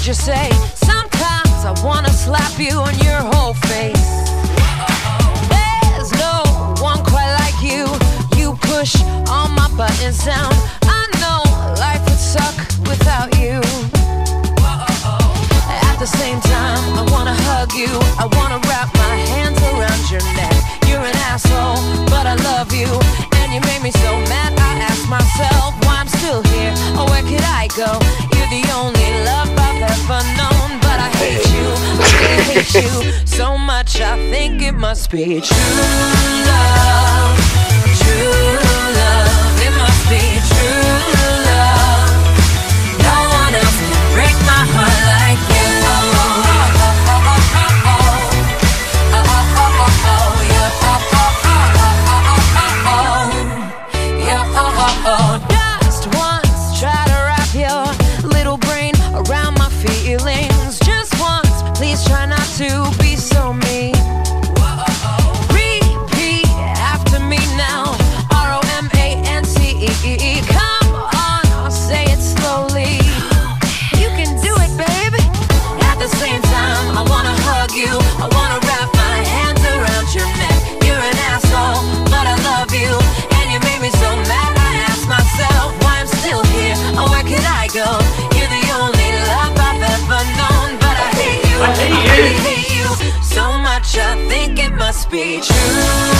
heard you say? Sometimes I wanna slap you on your whole face. There's no one quite like you. You push all my buttons down. hate you so much, I think it must be true love. hate you So much, I think it must be true.